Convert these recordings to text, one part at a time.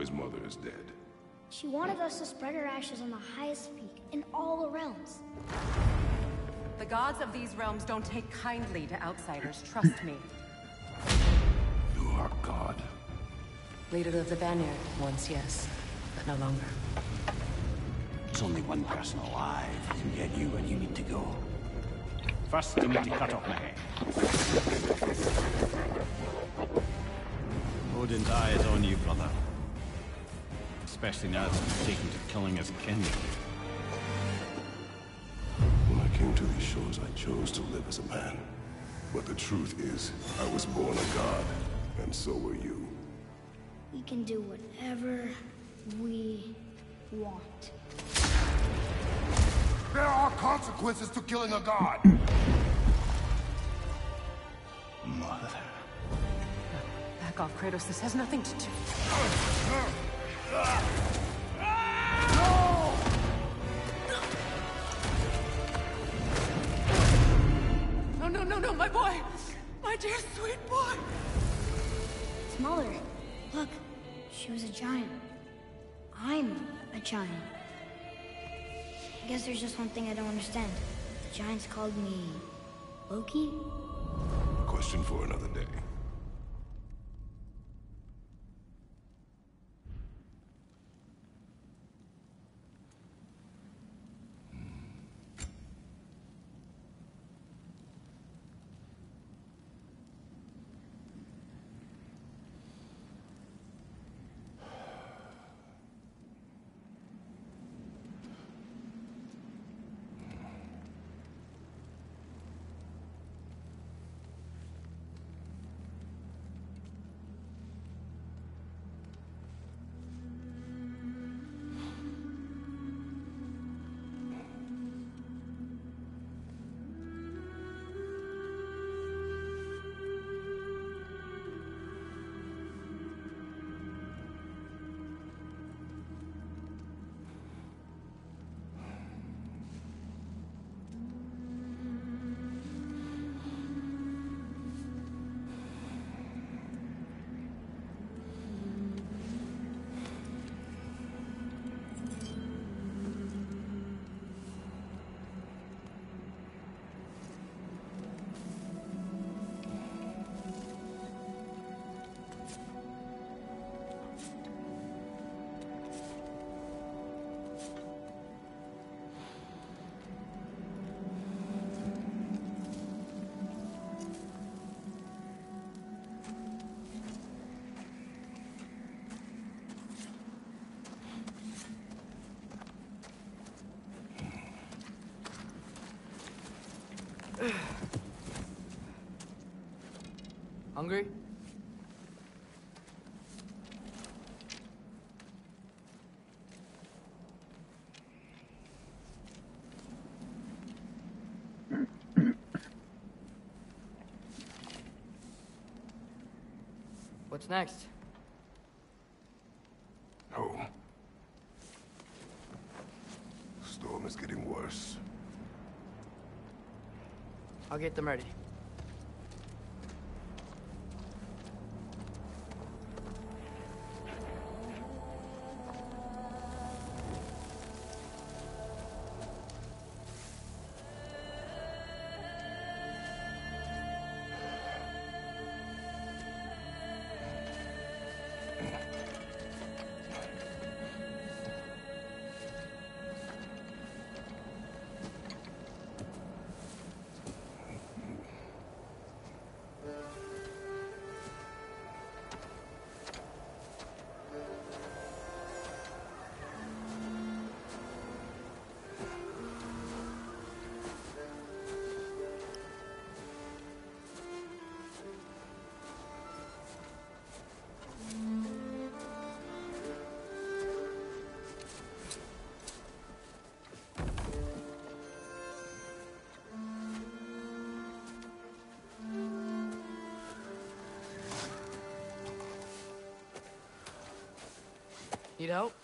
his mother is dead. She wanted us to spread her ashes on the highest peak in all the realms. The gods of these realms don't take kindly to outsiders, trust me. You are God. Leader of the Vanir, once yes, but no longer. There's only one person alive who can get you where you need to go. First, you need to cut off my head. Odin's eye is on you, brother. Especially now that you've taken to killing his kin. When I came to these shores, I chose to live as a man. But the truth is, I was born a god, and so were you. We can do whatever we want. There are consequences to killing a god! Mother. Back off, Kratos. This has nothing to do... No, no, no, no, my boy! My dear sweet boy! It's Mother. Look, she was a giant. I'm a giant. I guess there's just one thing I don't understand. The giants called me... Loki? Question for another day. Hungry? What's next? No. Storm is getting worse. I'll get them ready. Need help?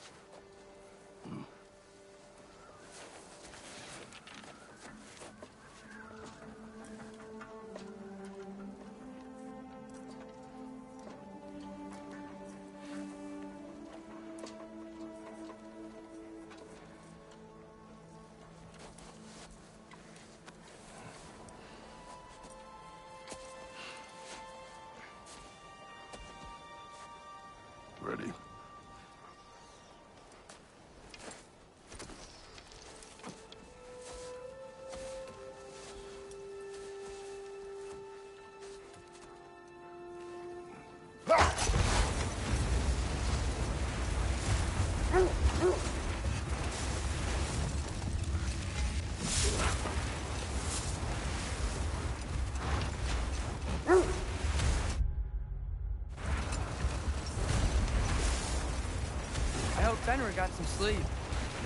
Got some sleep.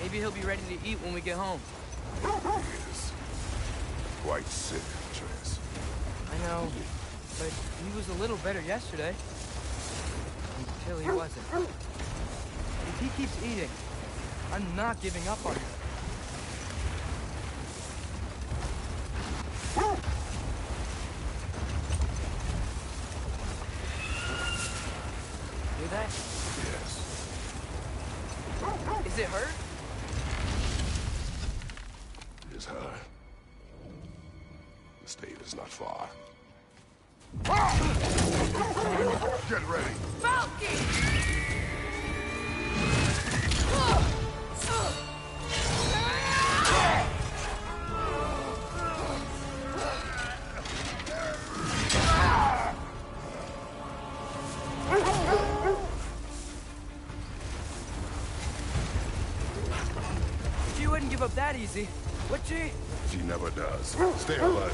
Maybe he'll be ready to eat when we get home. He is quite sick, Atreus. I know, but he was a little better yesterday. Until he wasn't. If he keeps eating, I'm not giving up on him. Far. Get ready. She wouldn't give up that easy, would she? She never does. Stay alert.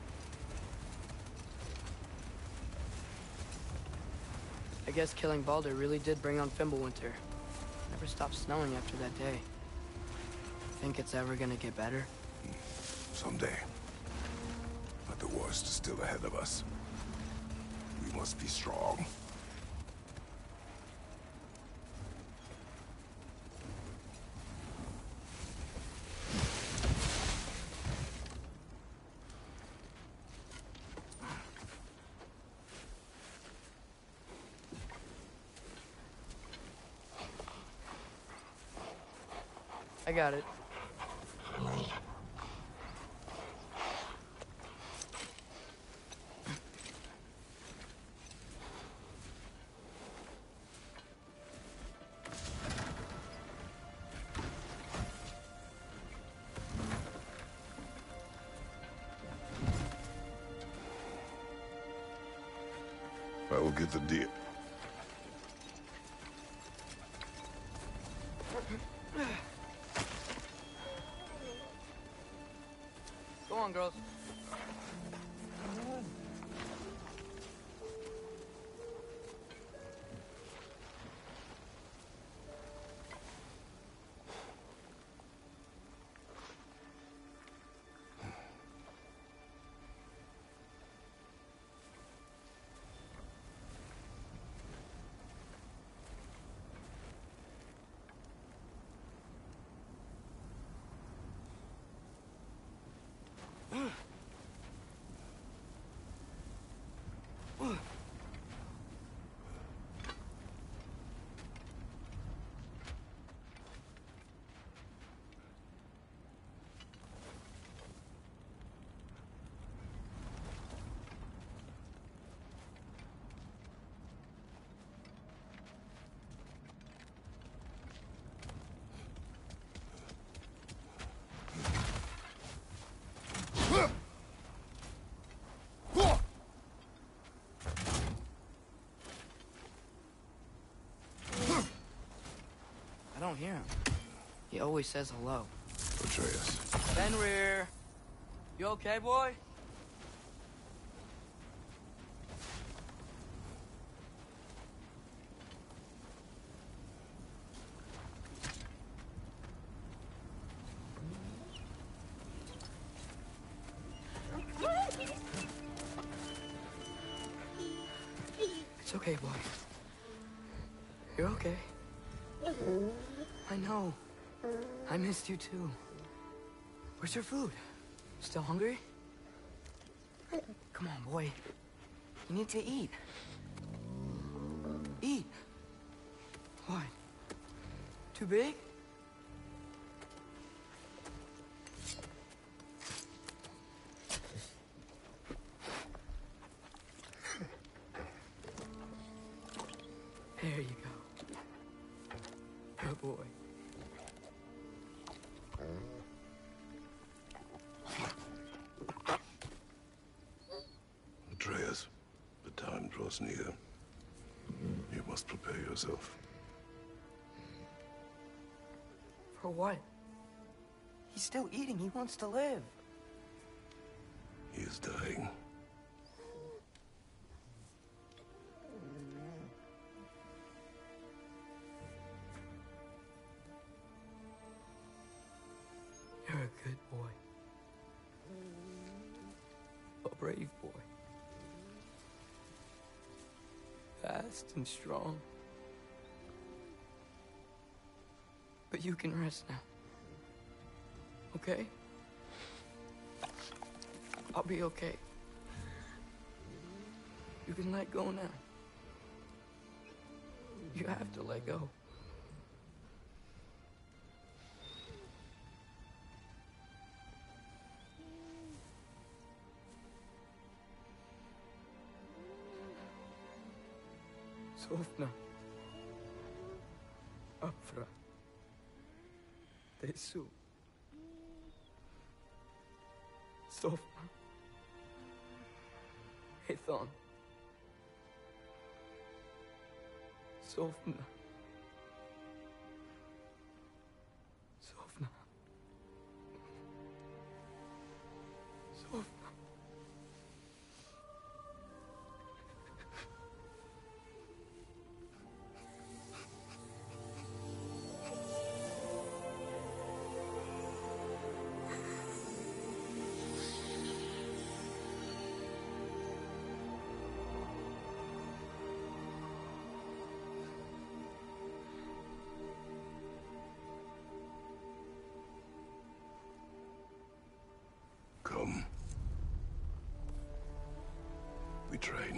I guess killing Baldur really did bring on Fimbulwinter. Never stopped snowing after that day. Think it's ever gonna get better? Someday. But the worst is still ahead of us. We must be strong. I got it. I will get the deal. Oh, don't hear him. He always says hello. Atreus. Fenrir! You okay, boy? You too. Where's your food? Still hungry? Come on, boy. You need to eat. Eat. What? Too big? Yourself. For what? He's still eating. He wants to live. He is dying. You're a good boy. A brave boy. Fast and strong. But you can rest now. Okay? I'll be okay. You can let go now. You have to let go. Sofna. Afra. Tesu. Sofna. Hathon. Sofna. Sofna.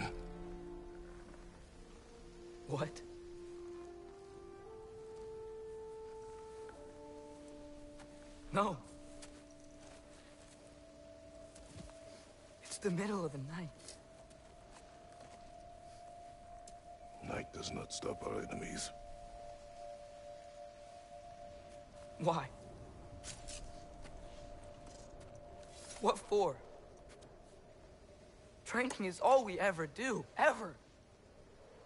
Train. What? No. It's the middle of the night. Night does not stop our enemies. Why? What for? Pranking is all we ever do, ever.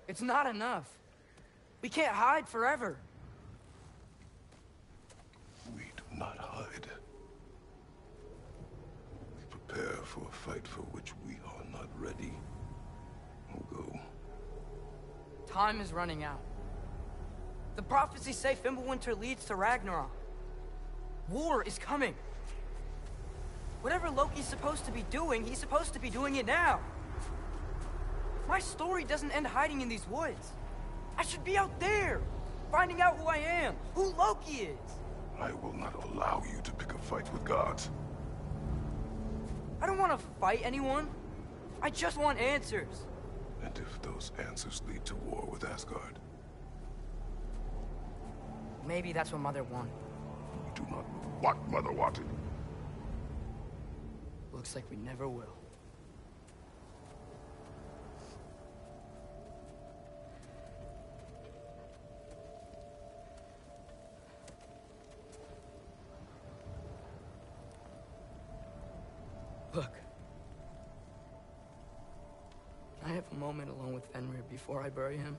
It's not enough. We can't hide forever. We do not hide. We prepare for a fight for which we are not ready. We'll go. Time is running out. The prophecies say Fimbulwinter leads to Ragnarok. War is coming. Whatever Loki's supposed to be doing, he's supposed to be doing it now. My story doesn't end hiding in these woods. I should be out there, finding out who I am, who Loki is. I will not allow you to pick a fight with gods. I don't want to fight anyone. I just want answers. And if those answers lead to war with Asgard, Maybe that's what Mother wanted. you do not know what Mother wanted. Looks like we never will. Look. Can I have a moment alone with Fenrir before I bury him?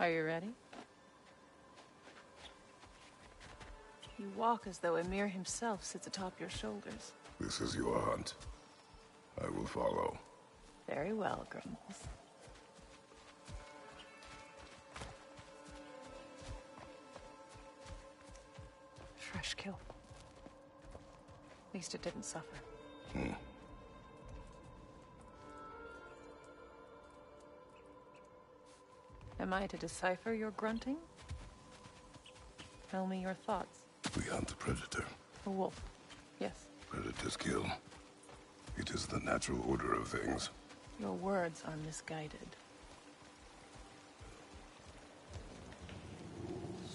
Are you ready? You walk as though Ymir himself sits atop your shoulders. this is your hunt. I will follow. Very well, Grumbles. Fresh kill. At least it didn't suffer. Hmm. Am I to decipher your grunting? Tell me your thoughts. We hunt the predator. A wolf. Yes. Predators kill. It is the natural order of things. Your words are misguided.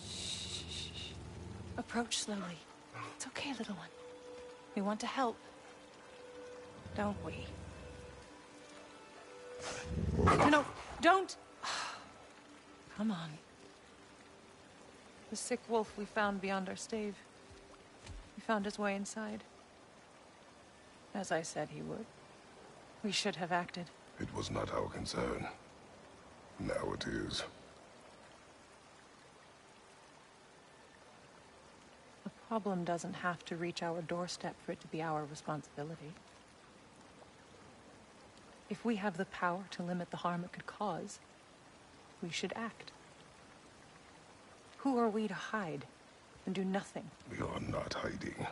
Shh. Approach slowly. It's okay, little one. We want to help. Don't we? No, no, don't! Come on. The sick wolf we found beyond our stave. He found his way inside. As I said he would. We should have acted. It was not our concern. Now it is. The problem doesn't have to reach our doorstep for it to be our responsibility. If we have the power to limit the harm it could cause, we should act. Who are we to hide and do nothing? We are not hiding.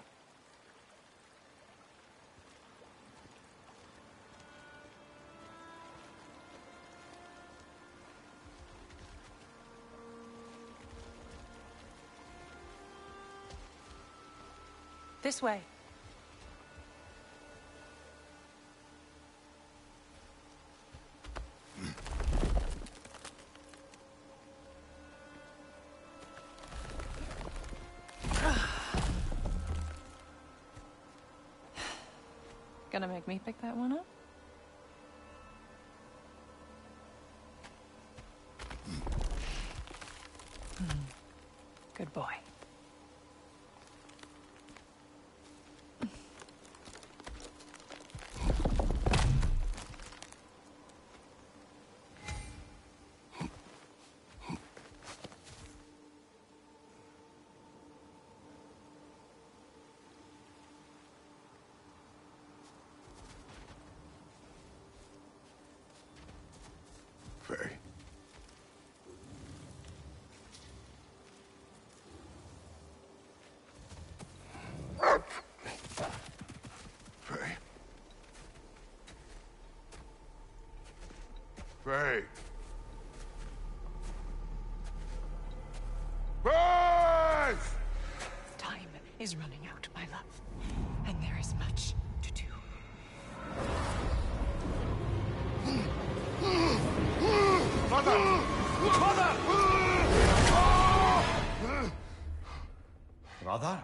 This way. Gonna make me pick that one up? Hmm. Good boy. Faye. Faye. Faye. Faye! Time is running out, my love. And there is much to do. Mother! Mother! Brother?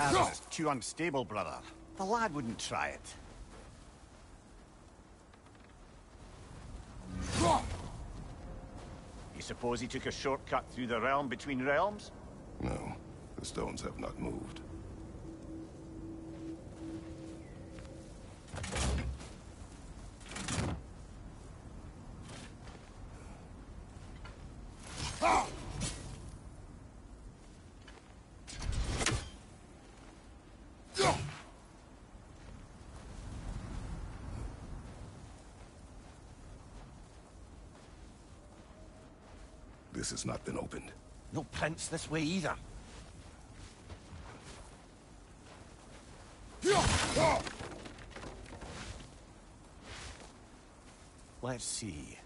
chasm is too unstable, brother. The lad wouldn't try it. You suppose he took a shortcut through the realm between realms? No, the stones have not moved. This has not been opened. No prints this way either. Let's see.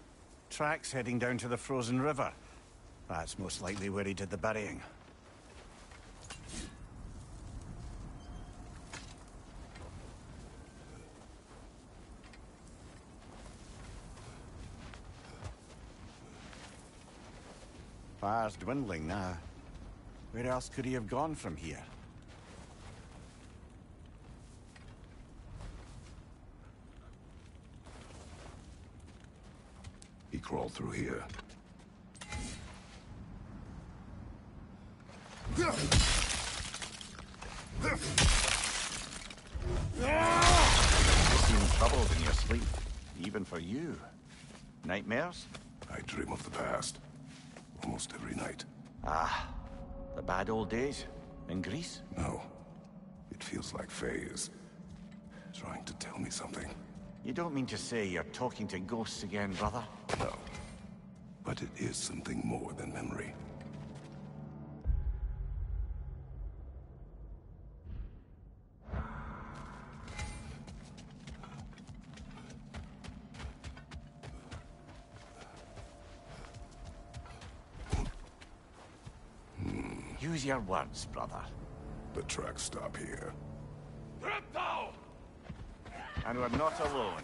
Tracks heading down to the frozen river. That's most likely where he did the burying. dwindling now. Where else could he have gone from here? He crawled through here. You seem troubled in your sleep, even for you. Nightmares? I dream of the past. Old days in Greece? No. It feels like Faye is trying to tell me something. You don't mean to say you're talking to ghosts again, brother? No. But it is something more than memory. Use your words, brother. The tracks stop here. And we're not alone.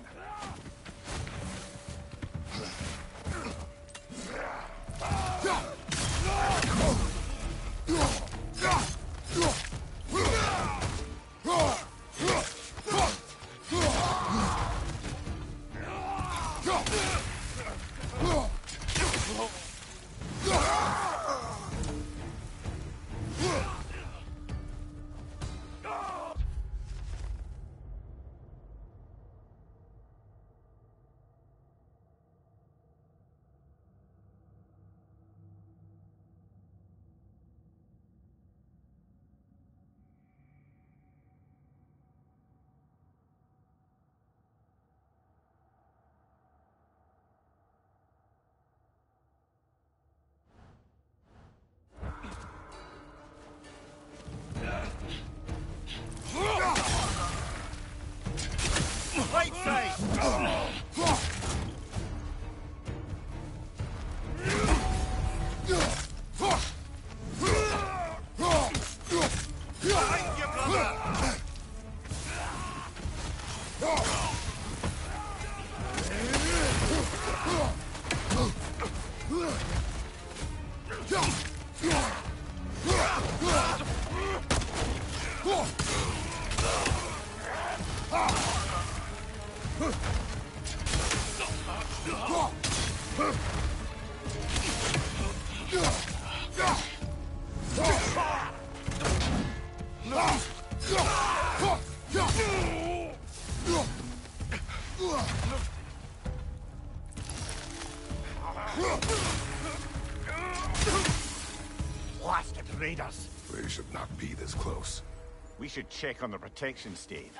We should check on the protection stave.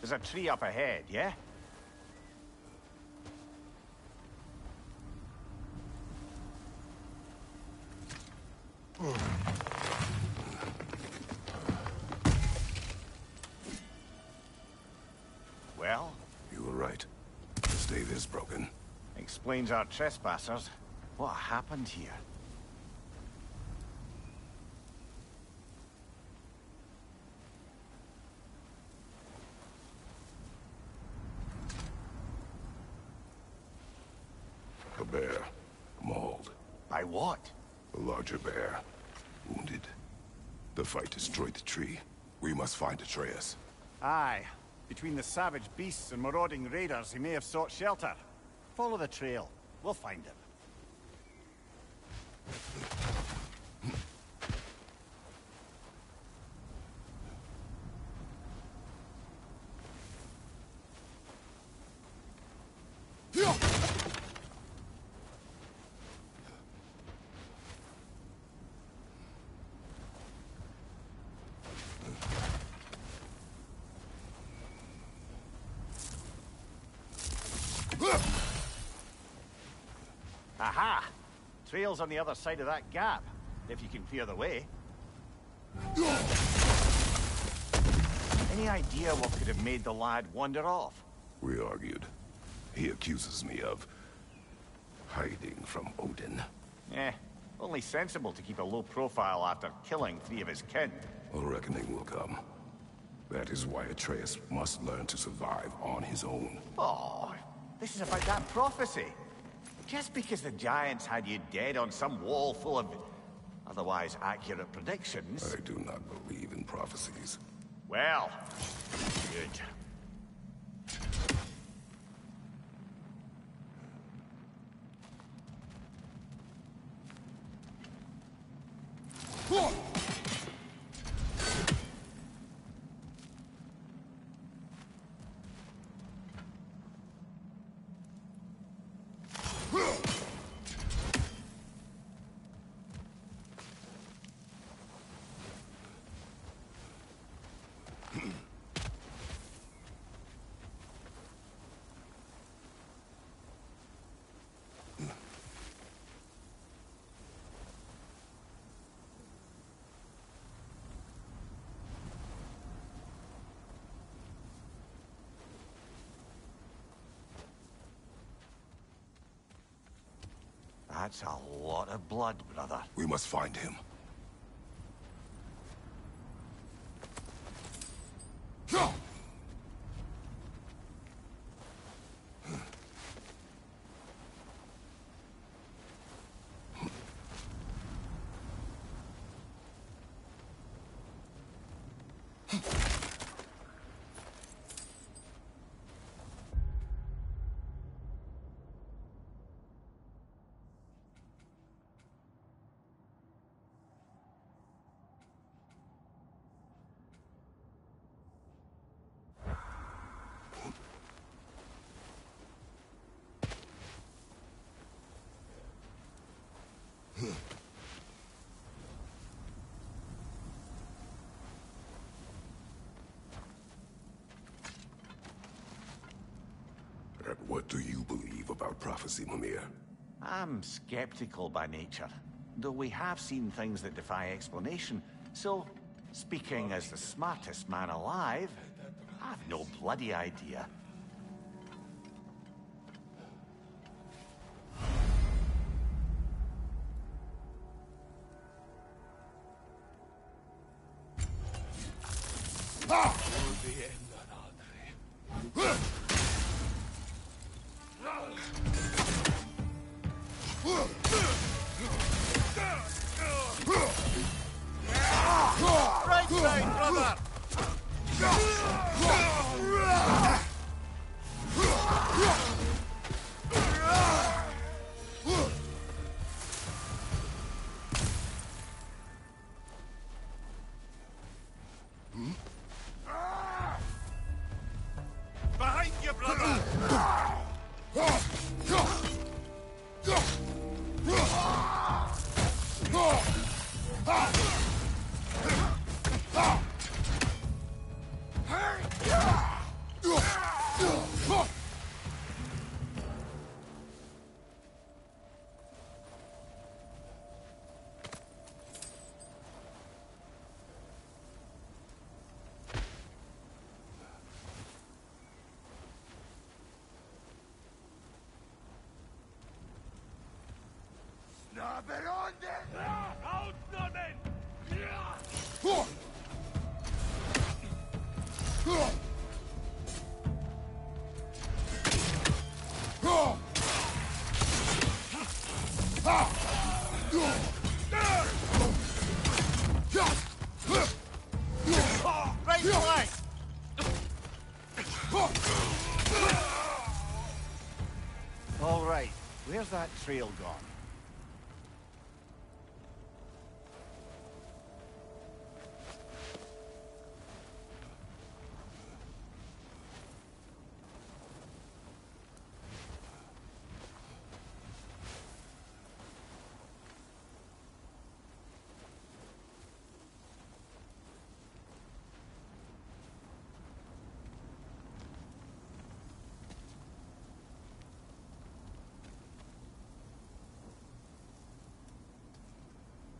There's a tree up ahead, yeah? Well, You were right. The stave is broken. explains our trespassers. What happened here? A bear. Mauled. By what? A larger bear. Wounded. The fight destroyed the tree. We must find Atreus. Aye. Between the savage beasts and marauding raiders, he may have sought shelter. Follow the trail. We'll find him. Aha! Trail's on the other side of that gap, if you can clear the way. Any idea what could have made the lad wander off? We argued. He accuses me of... hiding from Odin. Eh, only sensible to keep a low profile after killing three of his kin. A reckoning will come. That is why Atreus must learn to survive on his own. Oh, this is about that prophecy. Just because the Giants had you dead on some wall full of otherwise accurate predictions. I do not believe in prophecies. Well, good. That's a lot of blood, brother. We must find him. And what do you believe about prophecy, Mimir? I'm skeptical by nature, though we have seen things that defy explanation. So, speaking as the smartest man alive, I've no bloody idea. Naberonde! Outnomen! Right flank! All right, where's that trail gone?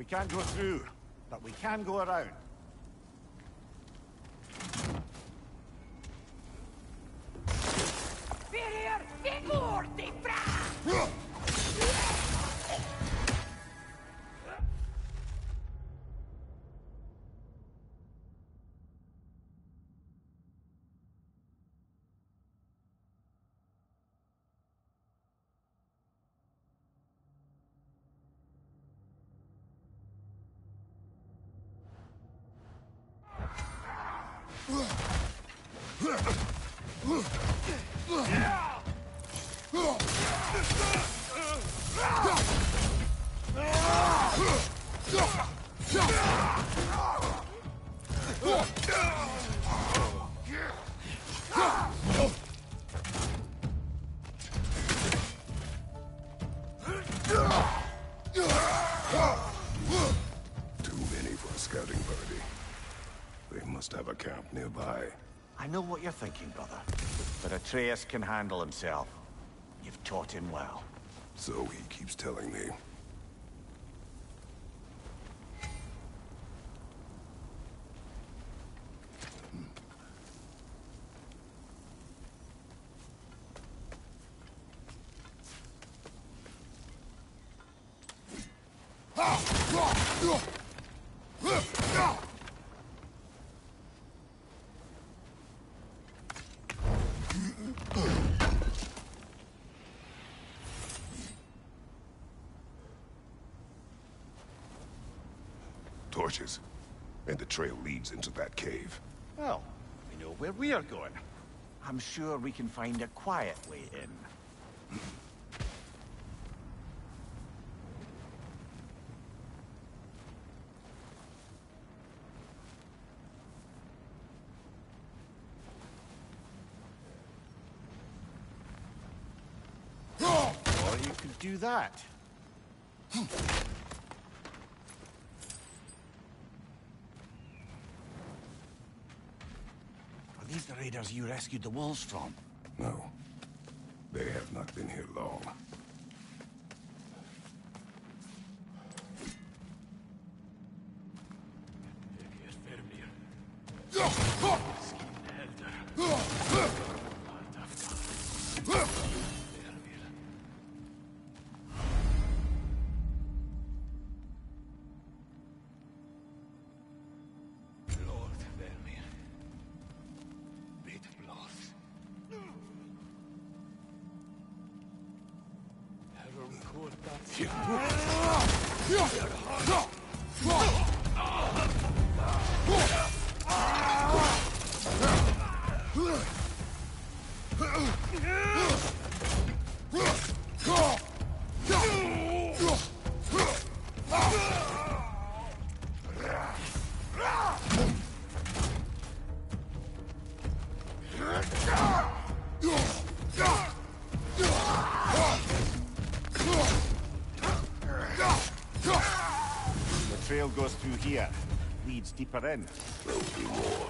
We can't go through, but we can go around. Know what you're thinking, brother. But Atreus can handle himself. You've taught him well. So he keeps telling me. Torches. And the trail leads into that cave. Well, are going. I'm sure we can find a quiet way in. Or you could do that. These the raiders you rescued the wolves from? No. They have not been here long. Here. Leads deeper in. There'll be more.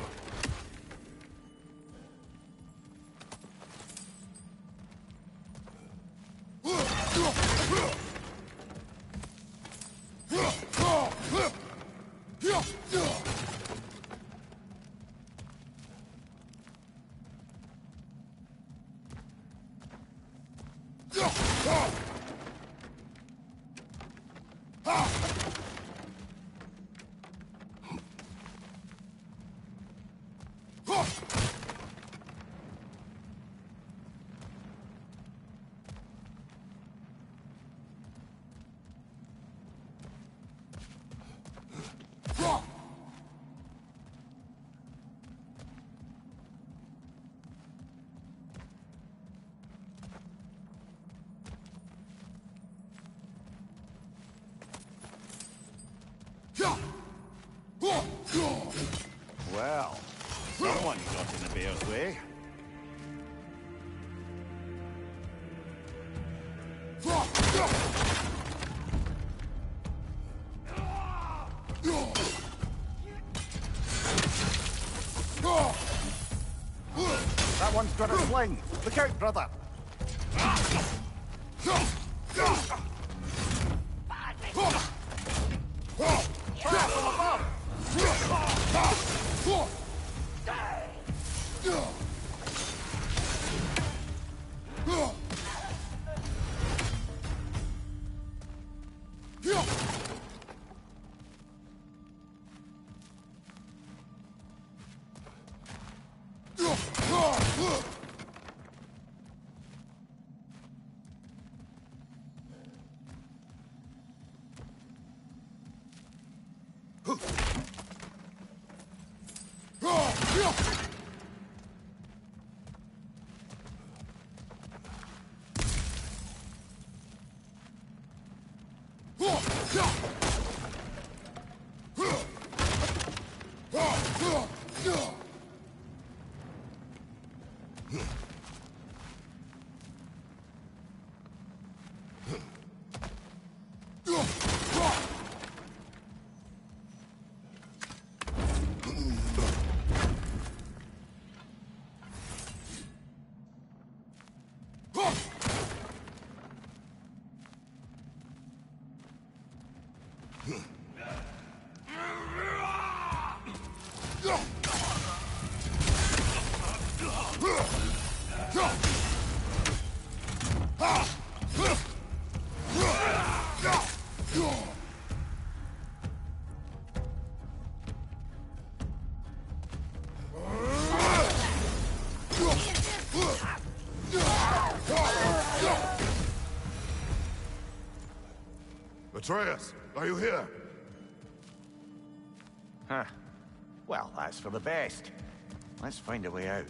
Someone got in the bear's way. That one's got a sling. Look out, brother. Atreus, are you here? Huh. Well, that's for the best. Let's find a way out.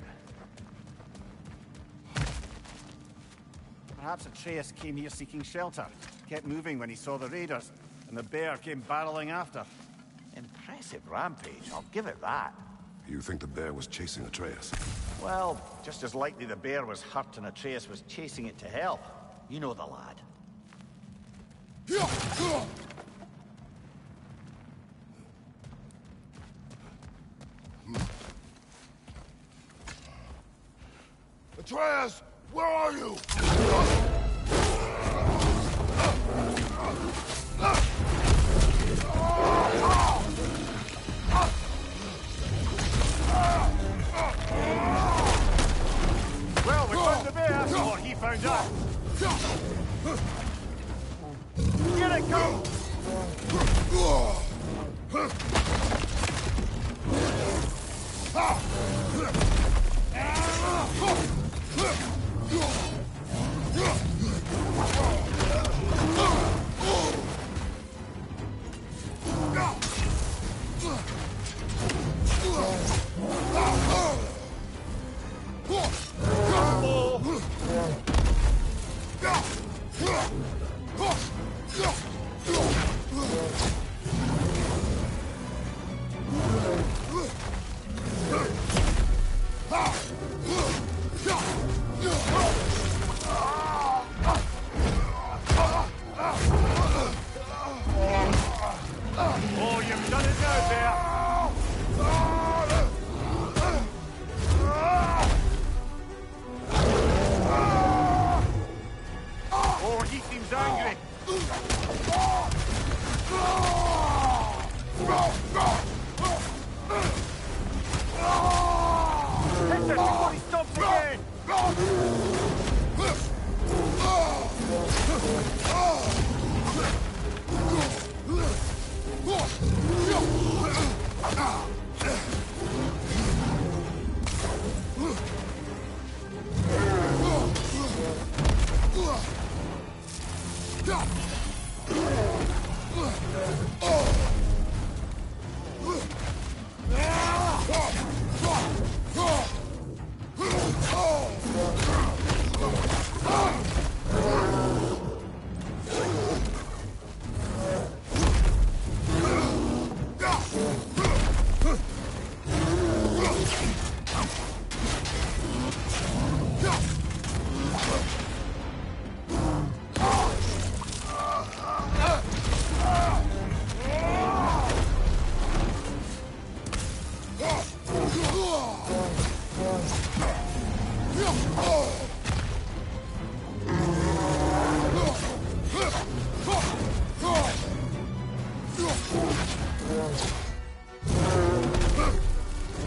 Perhaps Atreus came here seeking shelter, kept moving when he saw the raiders, and the bear came barreling after. Impressive rampage, I'll give it that. You think the bear was chasing Atreus? Well, just as likely the bear was hurt and Atreus was chasing it to hell. You know the lad. Atreus,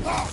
Grab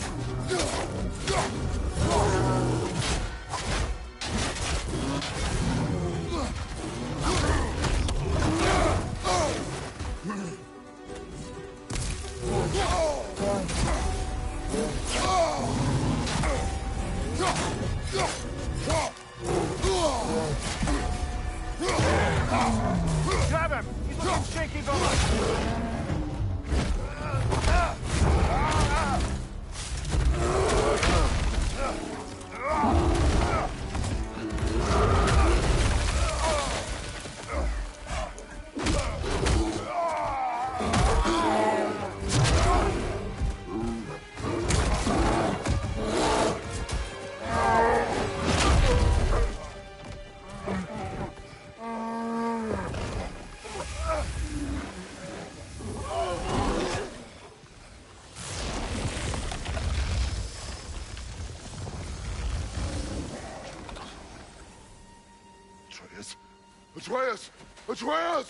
Atreus! Atreus!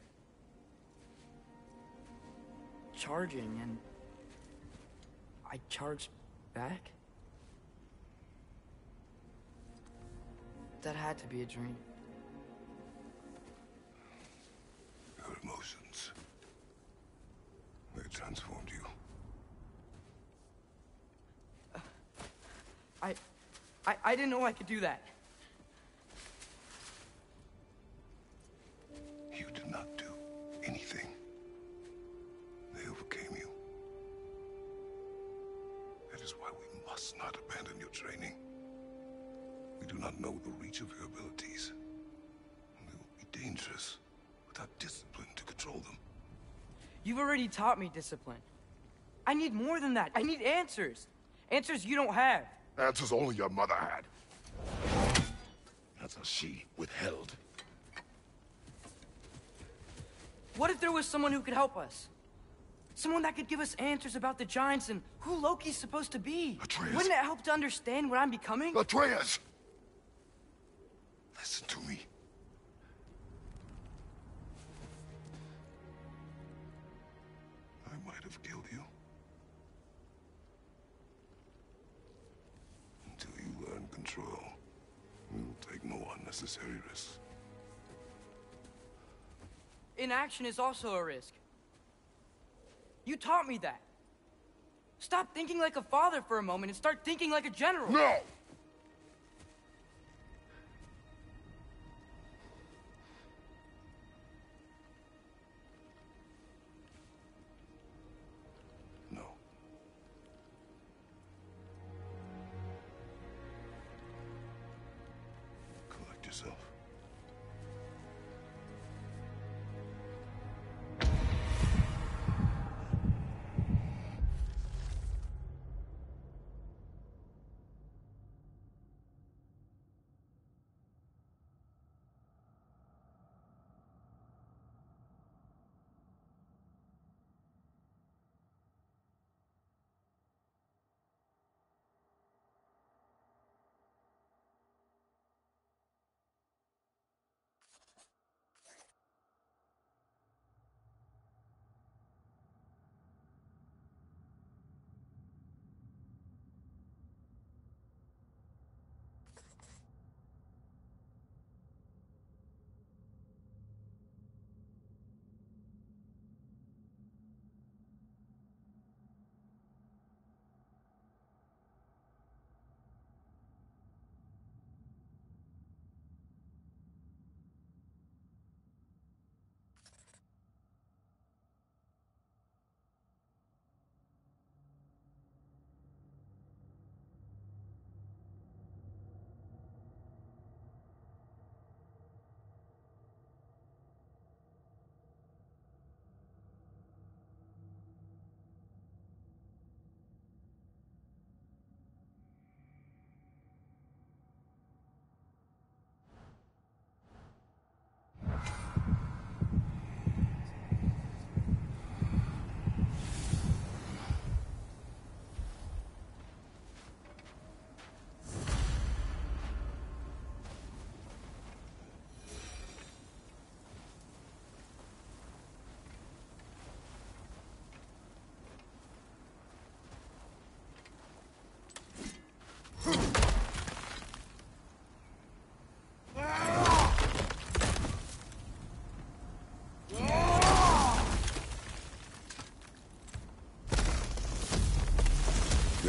charging, and I charged back. That had to be a dream. Your emotions. They transformed you. I, I, I didn't know I could do that. You did not do anything. Must not abandon your training. We do not know the reach of your abilities. And they will be dangerous without discipline to control them. You've already taught me discipline. I need more than that. I need answers. Answers you don't have. Answers only your mother had. That's how she withheld. What if there was someone who could help us? Someone that could give us answers about the Giants and who Loki's supposed to be. Atreus. Wouldn't it help to understand what I'm becoming? Atreus! Listen to me. I might have killed you. Until you learn control, we will take no unnecessary risks. Inaction is also a risk. You taught me that. Stop thinking like a father for a moment and start thinking like a general. No!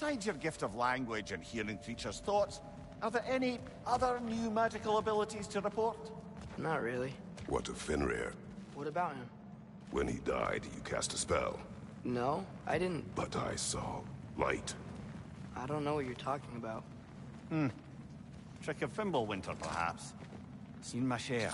Besides your gift of language and hearing creatures' thoughts, are there any other new magical abilities to report? Not really. What of Fenrir? What about him? When he died, you cast a spell. No, I didn't. But I saw light. I don't know what you're talking about. Hmm. Trick of Fimbulwinter, perhaps? Seen my share.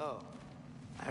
Oh, I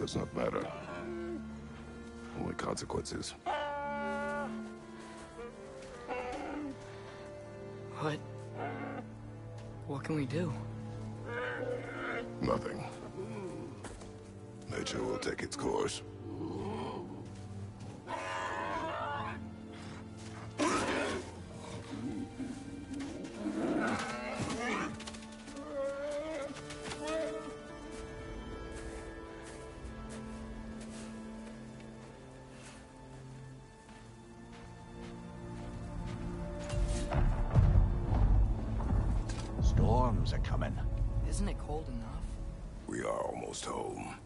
Does not matter. Only consequences. What? What can we do? Nothing. Nature will take its course. Are coming. Isn't it cold enough? We are almost home.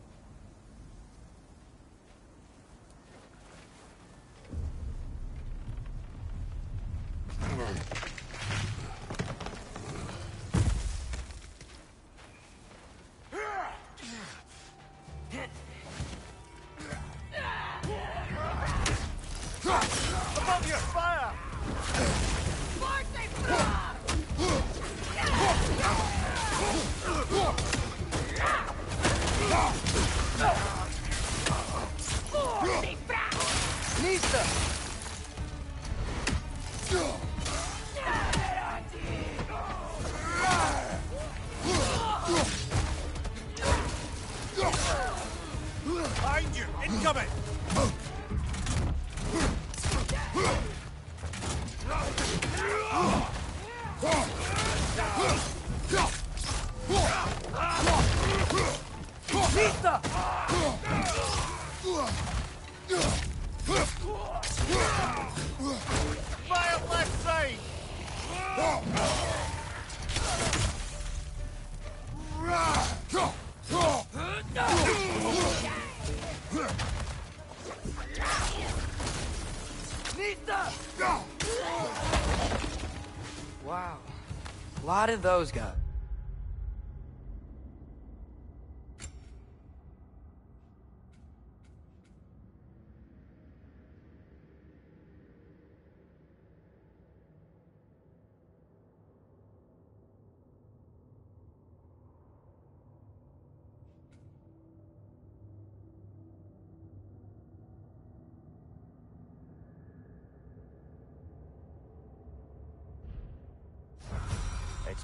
Of those guys. It's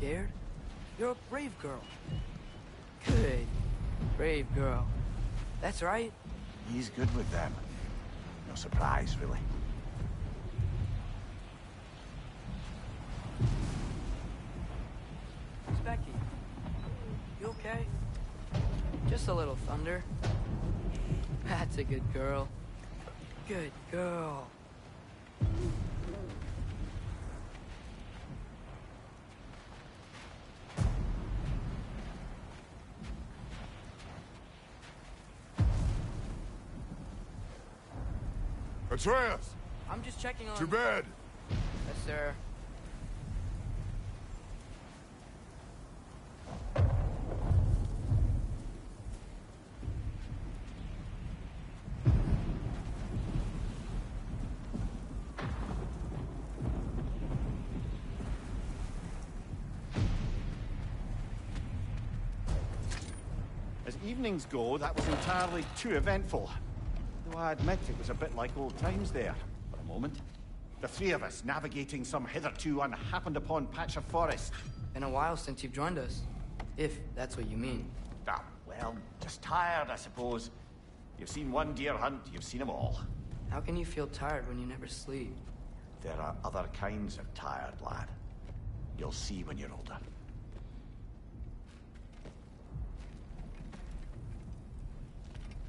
scared. You're a brave girl. Good. Brave girl. That's right. He's good with them. No surprise, really. It's Speki. You okay? Just a little thunder. That's a good girl. Good girl. Atreus, I'm just checking on... to bed. Yes, sir. As evenings go, that was entirely too eventful. Though I admit it was a bit like old times there, for a moment. The three of us navigating some hitherto unhappened upon patch of forest. Been a while since you've joined us. If that's what you mean. Ah, well, just tired, I suppose. You've seen one deer hunt, you've seen them all. How can you feel tired when you never sleep? There are other kinds of tired, lad. You'll see when you're older.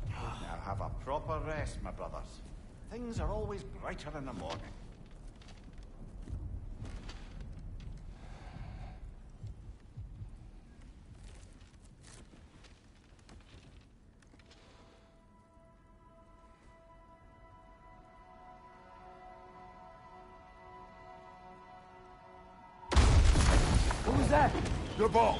Now have a proper rest, my brothers. Things are always brighter in the morning. Who's that? The ball.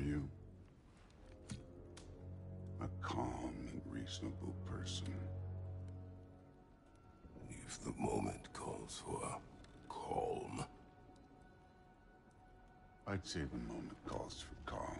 Are you? A calm and reasonable person. If the moment calls for calm. I'd say the moment calls for calm.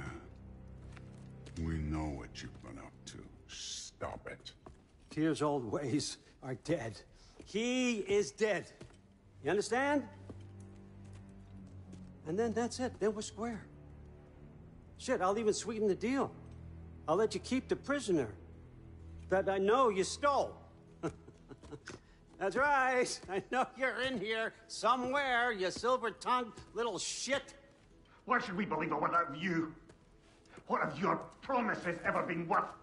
Stop it. Tyr's old ways are dead. He is dead. You understand? And then that's it. Then we're square. Shit, I'll even sweeten the deal. I'll let you keep the prisoner that I know you stole. that's right. I know you're in here somewhere, you silver-tongued little shit. Why should we believe a word of you? What have your promises ever been worth?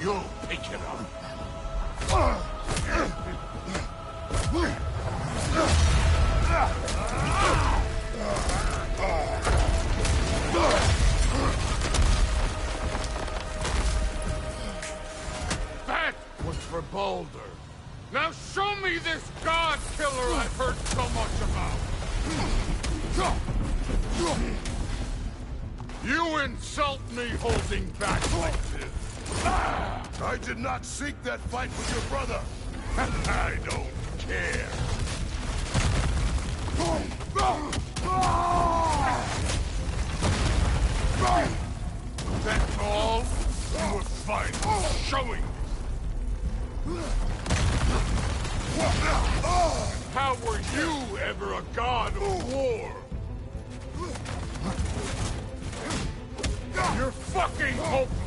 You'll pick it up. That was for Baldur. Now show me this god killer I've heard so much about. You insult me holding back like. Ah, I did not seek that fight with your brother. I don't care. That's all? You were fine showing How were you ever a god of war? You're fucking hopeless!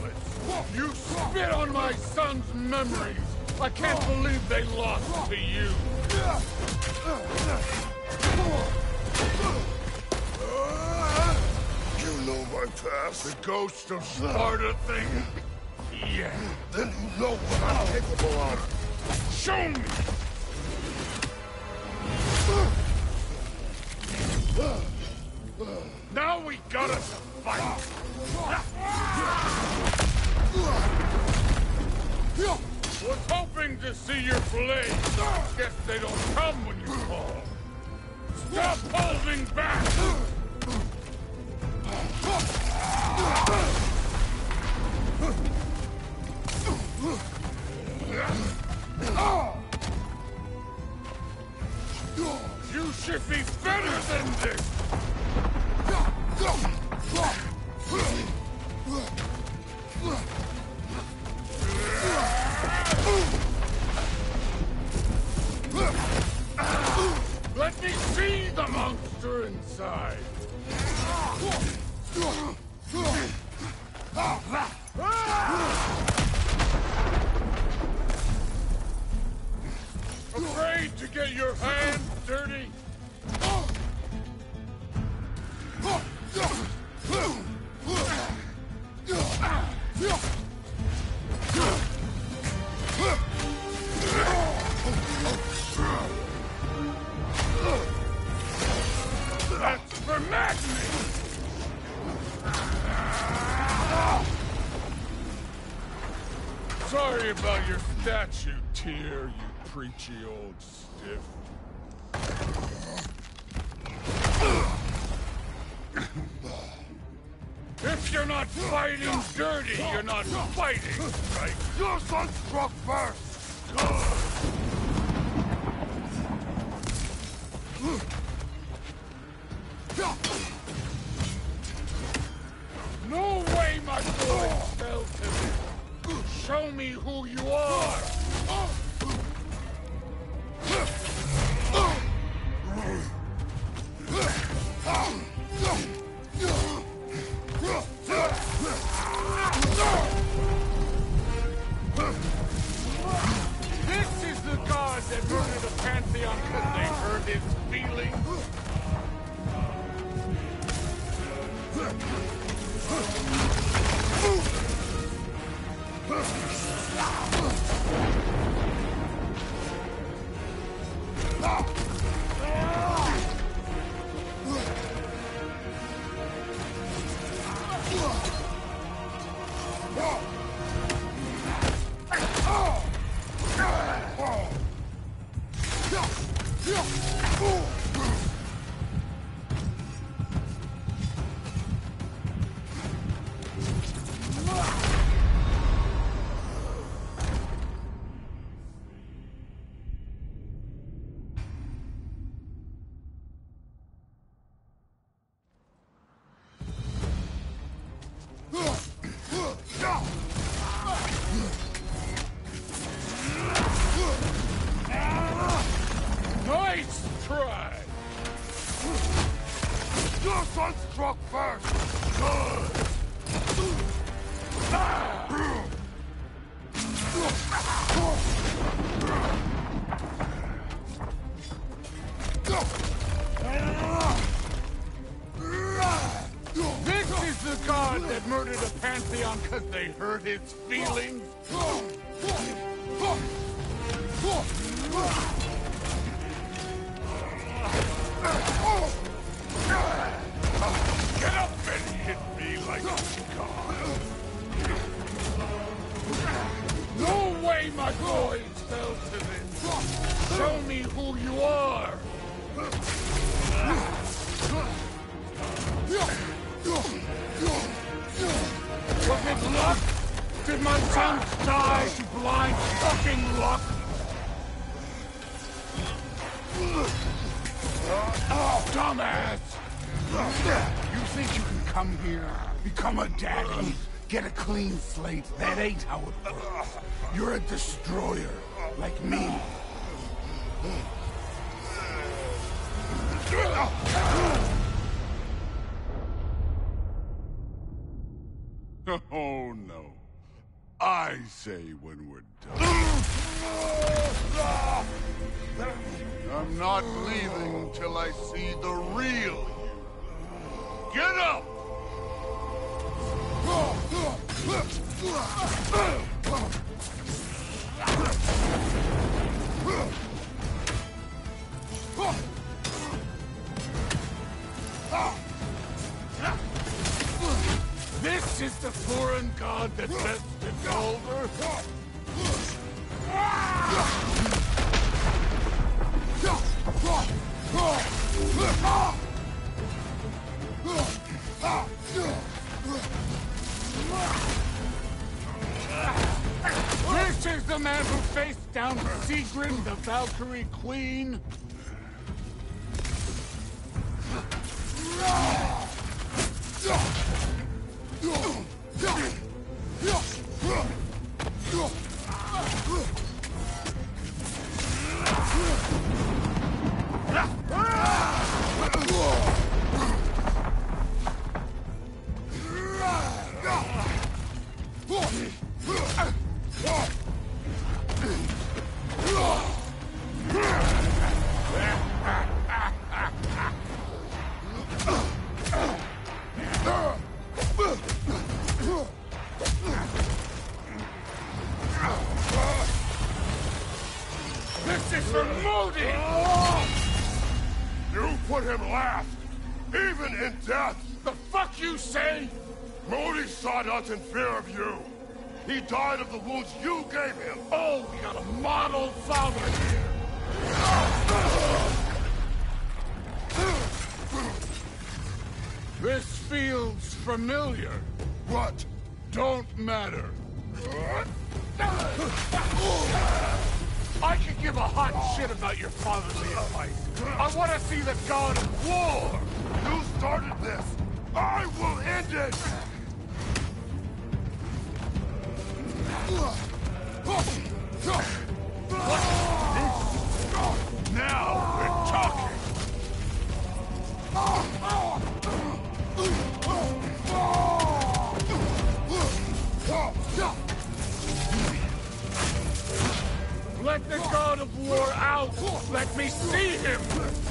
You spit on my son's memories! I can't believe they lost to you! You know my past. The ghost of Sparta thing? Yeah. Then you know what I'm capable of. Show me! Now we gotta fight! Was hoping to see your blade. Guess they don't come when you call. Stop holding back! You should be better than this! Monster for! Sorry about your statue, Tyr, you preachy old stiff. If you're not fighting dirty, you're not fighting, right? Your son struck first. Show me who you are! Show me who you are! Was it luck? Did my sons die to blind fucking luck? Oh, dumbass! You think you can come here, become a daddy, get a clean slate? That ain't how it works. You're a destroyer, like me. Oh no. I say when we're done. I'm not leaving till I see the real you. Get up! This is the foreign god that best in Baldur? This is the man who faced down Sigrid, the Valkyrie Queen? This Us in fear of you. He died of the wounds you gave him. Oh, we got a model father here. This feels familiar. What? Don't matter. I could give a hot shit about your father's advice. I want to see the god of war. You started this. I will end it. Now, let the god of war out. Let me see him.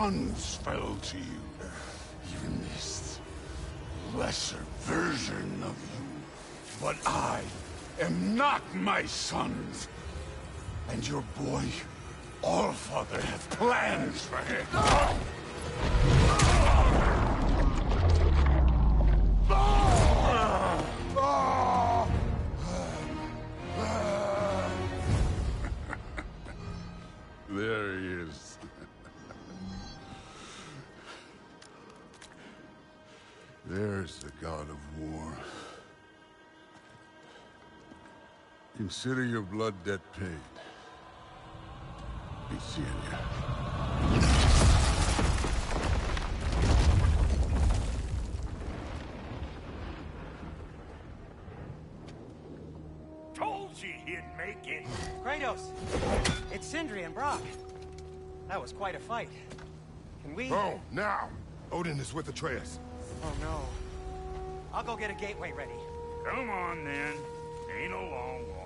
Sons fell to you. Even this lesser version of you. But I am not my sons. And your boy, Allfather, have plans for him. God of war. Consider your blood debt paid. Be seeing ya. Told you he'd make it. Kratos! It's Sindri and Brok. That was quite a fight. Can we... Oh, now! Odin is with Atreus. Oh, no. I'll go get a gateway ready. Come on, then. Ain't a long one.